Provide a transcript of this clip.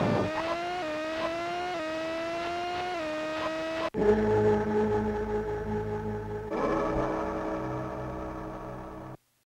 Thank